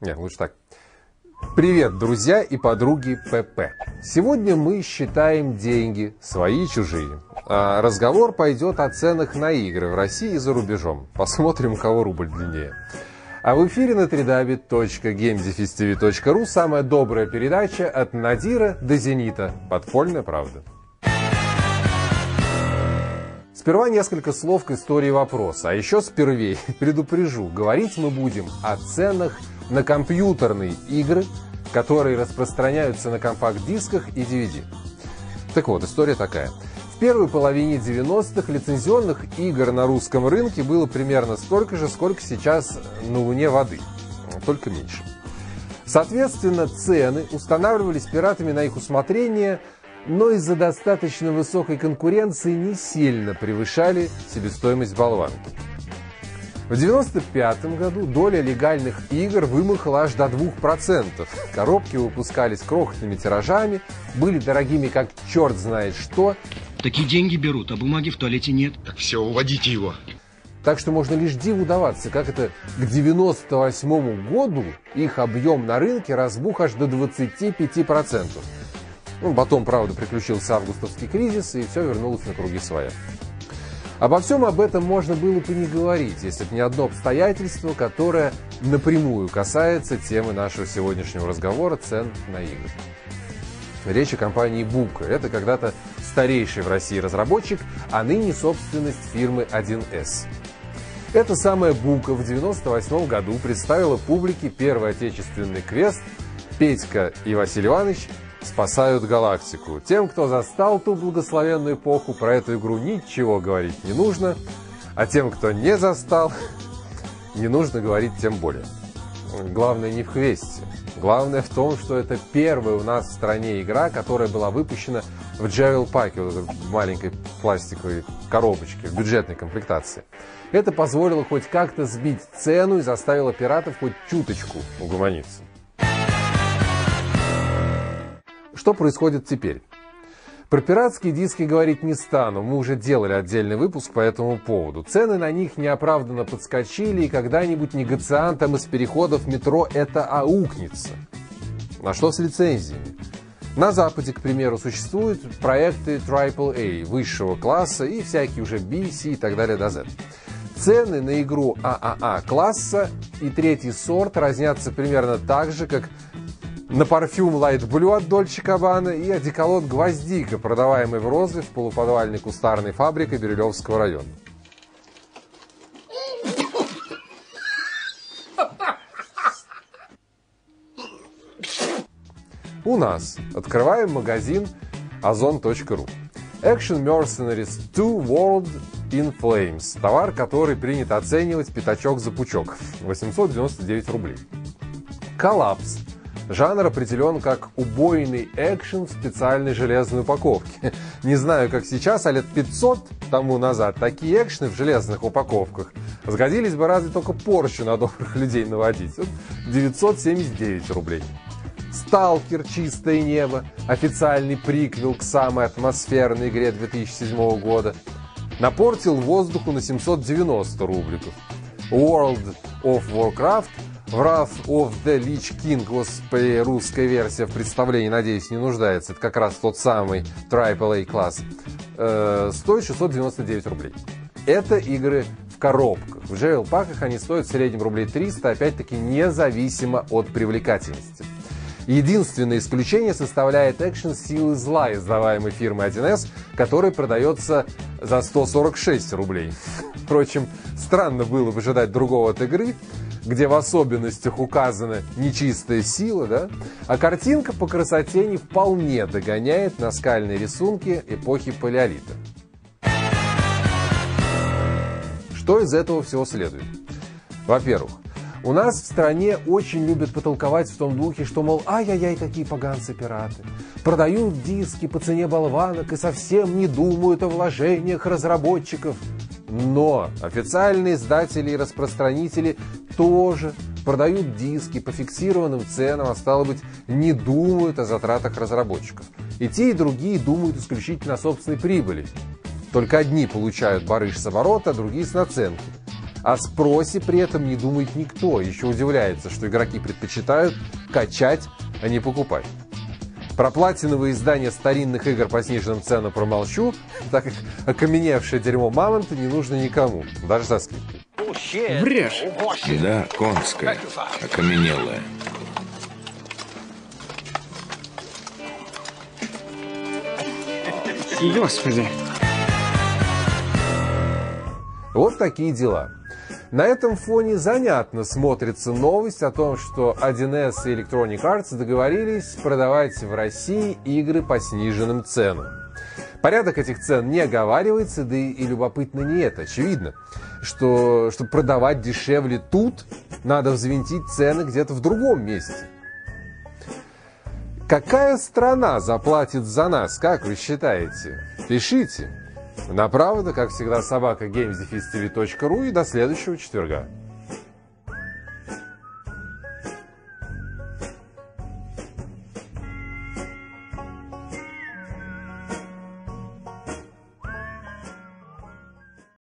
Нет, лучше так. Привет, друзья и подруги ПП. Сегодня мы считаем деньги, свои и чужие. А разговор пойдет о ценах на игры в России и за рубежом. Посмотрим, у кого рубль длиннее. А в эфире на www.gamedefistv.ru самая добрая передача от Надира до Зенита. Подпольная правда. Сперва несколько слов к истории вопроса, а еще спервей предупрежу, говорить мы будем о ценах на компьютерные игры, которые распространяются на компакт-дисках и DVD. Так вот, история такая. В первой половине 90-х лицензионных игр на русском рынке было примерно столько же, сколько сейчас на Луне воды, только меньше. Соответственно, цены устанавливались пиратами на их усмотрение – но из-за достаточно высокой конкуренции не сильно превышали себестоимость болванки. В 1995 году доля легальных игр вымахала аж до 2%. Коробки выпускались крохотными тиражами, были дорогими как черт знает что. Такие деньги берут, а бумаги в туалете нет. Так все, уводите его. Так что можно лишь диву даваться, как это к 98 году их объем на рынке разбух аж до 25%. Ну, потом, правда, приключился августовский кризис, и все вернулось на круги своя. Обо всем об этом можно было бы не говорить, если бы не одно обстоятельство, которое напрямую касается темы нашего сегодняшнего разговора – цен на игры. Речь о компании Бука. Это когда-то старейший в России разработчик, а ныне собственность фирмы 1С. Эта самая Бука в 1998 году представила публике первый отечественный квест «Петька и Василий Иванович спасают галактику. Тем, кто застал ту благословенную эпоху, про эту игру ничего говорить не нужно, а тем, кто не застал, не нужно говорить тем более. Главное не в квесте. Главное в том, что это первая у нас в стране игра, которая была выпущена в Джевел Паке, в маленькой пластиковой коробочке, в бюджетной комплектации. Это позволило хоть как-то сбить цену и заставило пиратов хоть чуточку угомониться. Что происходит теперь? Про пиратские диски говорить не стану, мы уже делали отдельный выпуск по этому поводу. Цены на них неоправданно подскочили, и когда-нибудь негациантам из переходов метро это аукнется. А что с лицензиями? На Западе, к примеру, существуют проекты AAA высшего класса и всякие уже B, C и так далее до Z. Цены на игру ААА класса и третий сорт разнятся примерно так же, как на парфюм Light Blue от Дольче Кабана и одеколон «Гвоздика», продаваемый в розлив полуподвальной кустарной фабрикой Бирюлевского района. У нас открываем магазин ozon.ru. Action Mercenaries 2 World in Flames. Товар, который принято оценивать пятачок за пучок. 899 рублей. Коллапс Жанр определен как убойный экшен в специальной железной упаковке. Не знаю, как сейчас, а лет 500 тому назад такие экшены в железных упаковках сгодились бы разве только порчу на добрых людей наводить. 979 рублей. «Сталкер. Чистое небо» – официальный приквел к самой атмосферной игре 2007 года. Напортил воздуху на 790 рубликов. World of Warcraft – Wrath of the Lich King, господи, русская версия в представлении, надеюсь, не нуждается. Это как раз тот самый AAA класс. Э, стоит 699 рублей. Это игры в коробках. В JL-паках они стоят в среднем рублей 300, опять-таки независимо от привлекательности. Единственное исключение составляет экшен «Силы зла», издаваемый фирмой 1С, который продается за 146 рублей. Впрочем, странно было бы ожидать другого от игры, где в особенностях указана нечистая сила, да, а картинка по красоте не вполне догоняет наскальные рисунки эпохи палеолита. Что из этого всего следует? Во-первых, у нас в стране очень любят потолковать в том духе, что, мол, ай-яй-яй, какие поганцы-пираты. Продают диски по цене болванок и совсем не думают о вложениях разработчиков. Но официальные издатели и распространители тоже продают диски по фиксированным ценам, а стало быть, не думают о затратах разработчиков. И те, и другие думают исключительно о собственной прибыли. Только одни получают барыш с оборота, а другие с наценки. О спросе при этом не думает никто. Еще удивляется, что игроки предпочитают качать, а не покупать. Про платиновые издания старинных игр по сниженным ценам промолчу, так как окаменевшее дерьмо мамонта не нужно никому, даже со скидкой. Врешь. Да, конская, окаменелая. Господи. Вот такие дела. На этом фоне занятно смотрится новость о том, что 1С и Electronic Arts договорились продавать в России игры по сниженным ценам. Порядок этих цен не оговаривается, да и, любопытно не это. Очевидно, что чтобы продавать дешевле тут, надо взвинтить цены где-то в другом месте. Какая страна заплатит за нас, как вы считаете? Пишите. Направо, как всегда, собака gamesdefistv.ru и до следующего четверга.